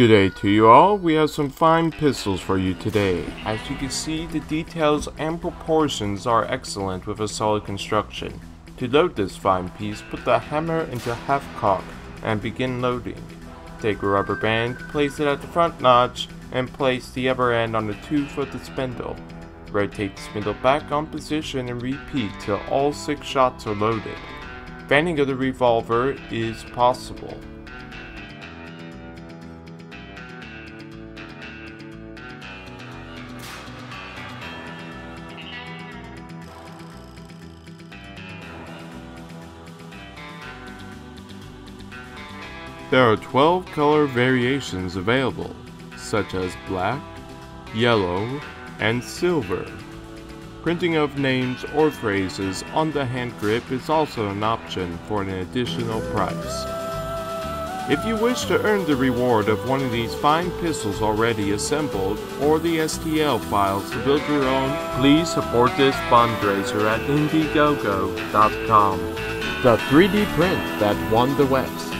Good day to you all. We have some fine pistols for you today. As you can see, the details and proportions are excellent with a solid construction. To load this fine piece, put the hammer into half cock and begin loading. Take a rubber band, place it at the front notch, and place the upper end on the tooth of the spindle. Rotate the spindle back on position and repeat till all six shots are loaded. Fanning of the revolver is possible. There are 12 color variations available, such as black, yellow, and silver. Printing of names or phrases on the hand grip is also an option for an additional price. If you wish to earn the reward of one of these fine pistols already assembled or the STL files to build your own, please support this fundraiser at Indiegogo.com. The 3D print that won the West.